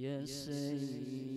يا سيدة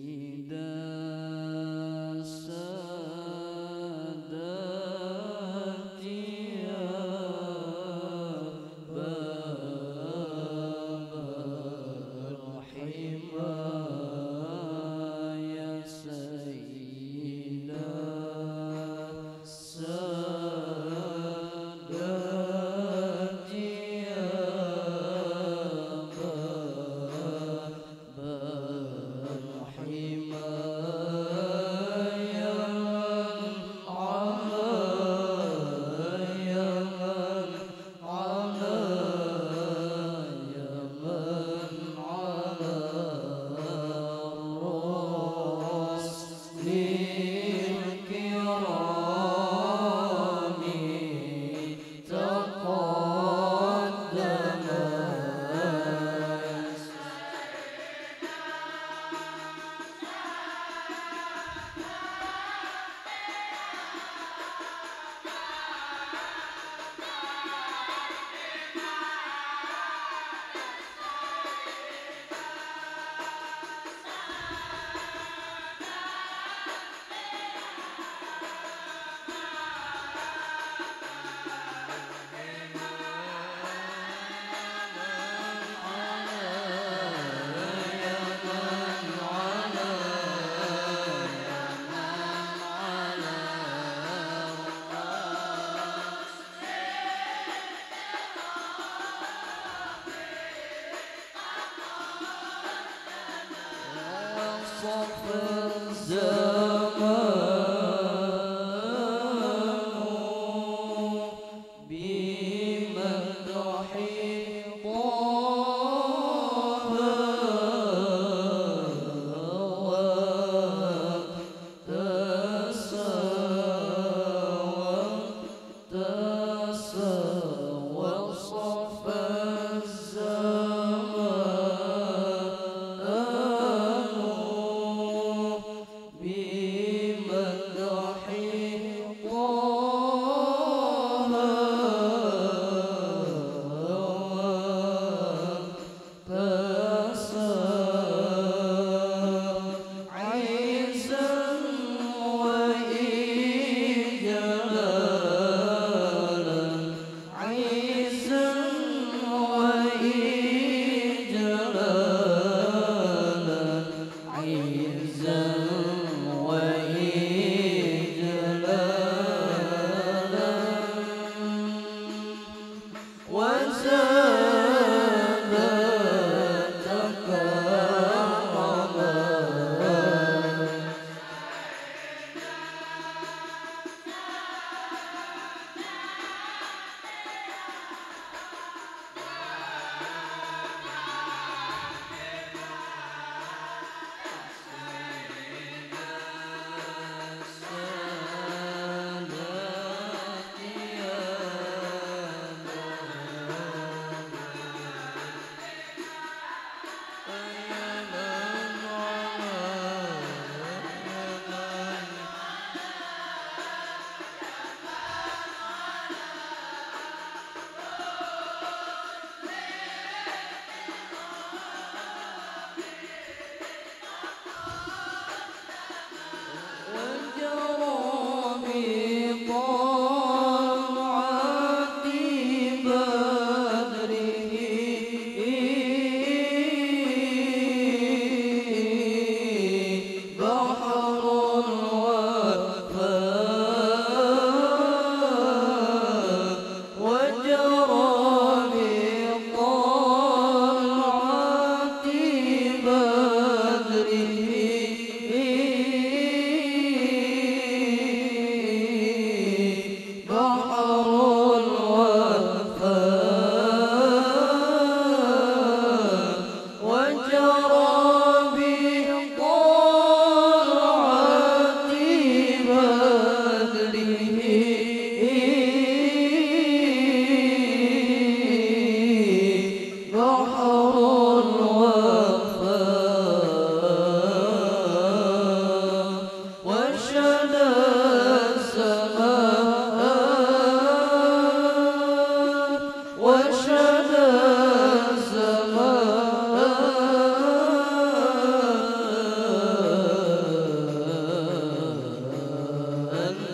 suffers the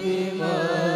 Yeah.